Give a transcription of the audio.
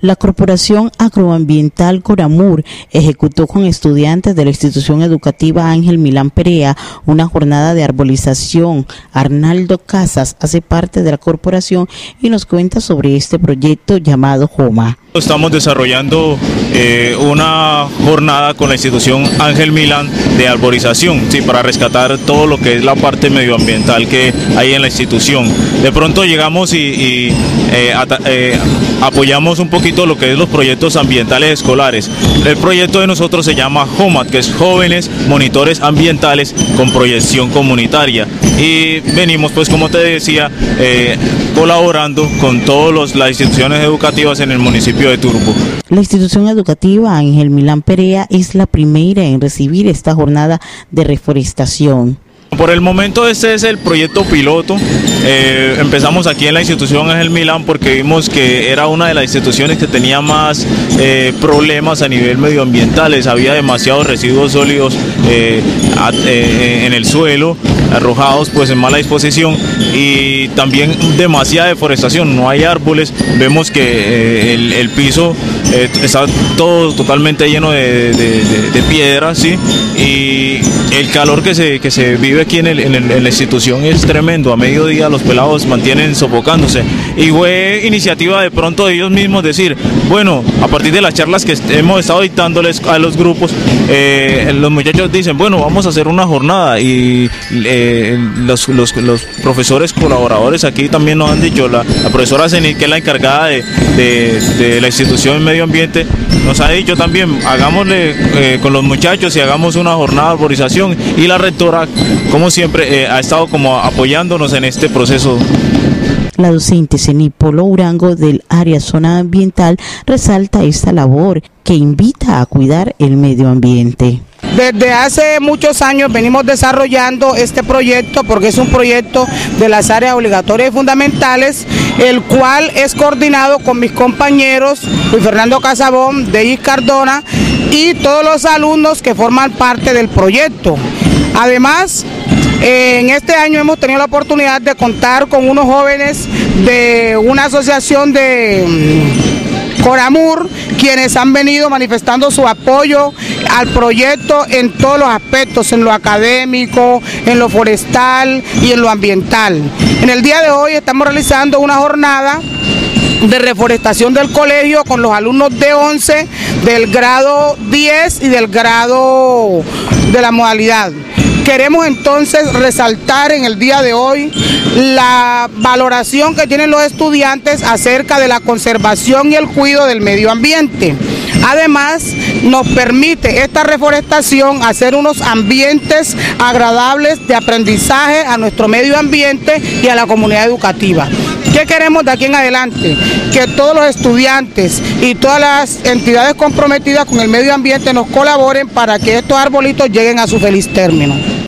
La Corporación Agroambiental Coramur ejecutó con estudiantes de la institución educativa Ángel Milán Perea una jornada de arbolización. Arnaldo Casas hace parte de la corporación y nos cuenta sobre este proyecto llamado JOMA. Estamos desarrollando eh, una jornada con la institución Ángel Milán de arborización, sí, para rescatar todo lo que es la parte medioambiental que hay en la institución. De pronto llegamos y, eh, eh, apoyamos un poquito lo que es los proyectos ambientales escolares. El proyecto de nosotros se llama HOMAT, que es Jóvenes Monitores Ambientales con Proyección Comunitaria. Y venimos, pues como te decía, colaborando con todas las instituciones educativas en el municipio de Turbo. La institución educativa Ángel Milán Perea es la primera en recibir esta jornada de reforestación. Por el momento este es el proyecto piloto. Eh, empezamos aquí en la institución Ángel Milán porque vimos que era una de las instituciones que tenía más eh, problemas a nivel medioambientales. Había demasiados residuos sólidos eh, en el suelo, arrojados pues en mala disposición y también demasiada deforestación. No hay árboles. Vemos que el, piso está todo totalmente lleno de, de, piedras ¿sí? y el calor que se, que se vive aquí en, la institución es tremendo. A mediodía los pelados mantienen sofocándose. Y fue iniciativa de pronto de ellos mismos decir, bueno, a partir de las charlas que hemos estado dictándoles a los grupos, eh, los muchachos dicen, bueno, vamos a hacer una jornada. Y eh, los, profesores colaboradores aquí también nos han dicho, la, profesora Zenit, que es la encargada de, la institución de medio ambiente, nos ha dicho también, hagámosle eh, con los muchachos y hagamos una jornada de arborización. Y la rectora, como siempre, eh, ha estado como apoyándonos en este proceso. La docente Cenipolo Urango del área zona ambiental resalta esta labor que invita a cuidar el medio ambiente. Desde hace muchos años venimos desarrollando este proyecto porque es un proyecto de las áreas obligatorias y fundamentales, el cual es coordinado con mis compañeros Luis Fernando Casabón, de Cardona y todos los alumnos que forman parte del proyecto. Además, en este año hemos tenido la oportunidad de contar con unos jóvenes de una asociación de mm, Coramur, quienes han venido manifestando su apoyo al proyecto en todos los aspectos, en lo académico, en lo forestal y en lo ambiental. En el día de hoy estamos realizando una jornada de reforestación del colegio con los alumnos de 11 del grado 10 y del grado de la modalidad. Queremos entonces resaltar en el día de hoy la valoración que tienen los estudiantes acerca de la conservación y el cuidado del medio ambiente. Además, nos permite esta reforestación hacer unos ambientes agradables de aprendizaje a nuestro medio ambiente y a la comunidad educativa. ¿Qué queremos de aquí en adelante? Que todos los estudiantes y todas las entidades comprometidas con el medio ambiente nos colaboren para que estos arbolitos lleguen a su feliz término.